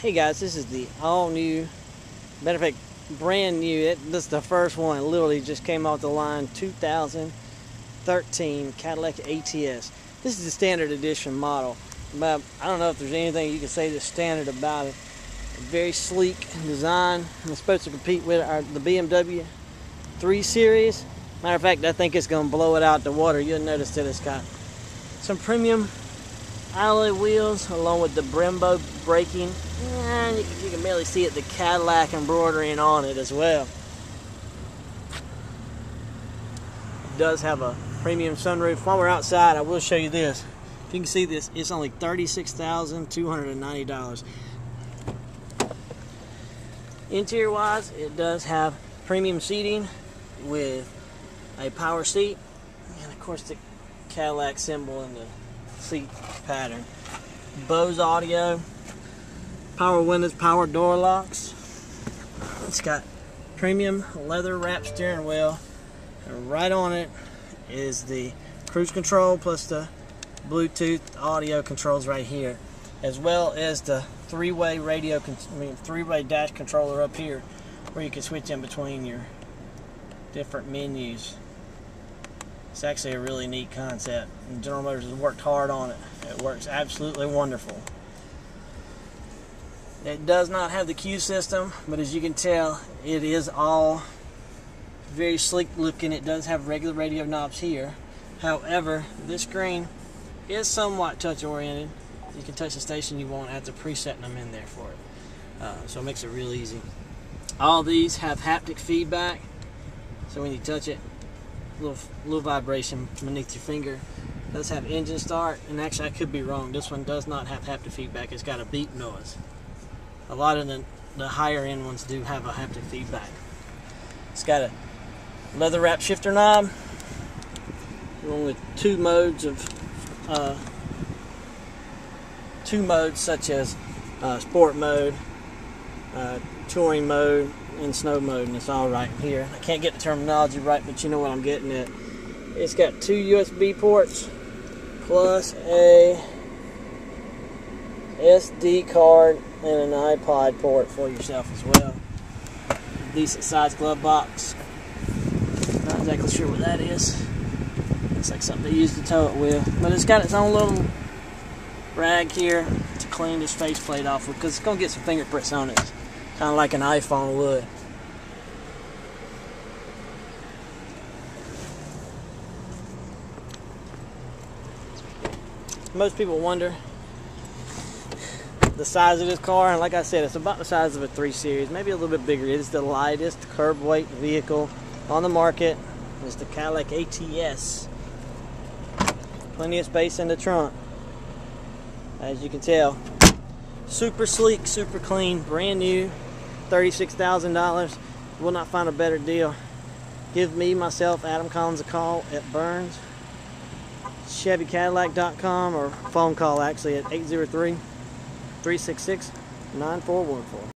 Hey guys, this is the all new, matter of fact, brand new. It, this is the first one. It literally just came off the line 2013 Cadillac ATS. This is the standard edition model. But I don't know if there's anything you can say that's standard about it. Very sleek design. It's supposed to compete with our, the BMW 3 Series. Matter of fact, I think it's going to blow it out the water. You'll notice that it's got some premium alloy wheels along with the Brembo braking. And you can, you can barely see it the Cadillac embroidering on it as well. It does have a premium sunroof. While we're outside I will show you this. If you can see this it's only $36,290 interior wise it does have premium seating with a power seat and of course the Cadillac symbol in the seat pattern. Bose audio, power windows, power door locks. It's got premium leather wrapped steering wheel. And right on it is the cruise control plus the Bluetooth audio controls right here, as well as the three-way radio, I mean three-way dash controller up here, where you can switch in between your different menus. It's actually a really neat concept. And General Motors has worked hard on it. It works absolutely wonderful. It does not have the CUE system, but as you can tell, it is all very sleek looking. It does have regular radio knobs here. However, this screen is somewhat touch oriented. You can touch the station you want after presetting them in there for it. Uh, so it makes it real easy. All these have haptic feedback. So when you touch it, little little vibration beneath your finger. It does have engine start, and actually I could be wrong. This one does not have haptic feedback. It's got a beep noise. A lot of the, the higher end ones do have a haptic feedback. It's got a leather wrap shifter knob, along with two modes of uh, two modes such as uh, sport mode, uh, touring mode, in snow mode and it's all right here. I can't get the terminology right, but you know what I'm getting at. It's got two USB ports plus a SD card and an iPod port for yourself as well. Decent sized glove box. Not exactly sure what that is. Looks like something they use to tow it with. But it's got its own little rag here to clean this faceplate off with because it's going to get some fingerprints on it kind of like an iPhone would. Most people wonder the size of this car, and like I said, it's about the size of a 3 Series, maybe a little bit bigger. It is the lightest curb weight vehicle on the market. It's the Cadillac ATS. Plenty of space in the trunk, as you can tell. Super sleek, super clean, brand new. $36,000. Will not find a better deal. Give me, myself, Adam Collins a call at Burns, ChevyCadillac.com or phone call actually at 803 366 9414.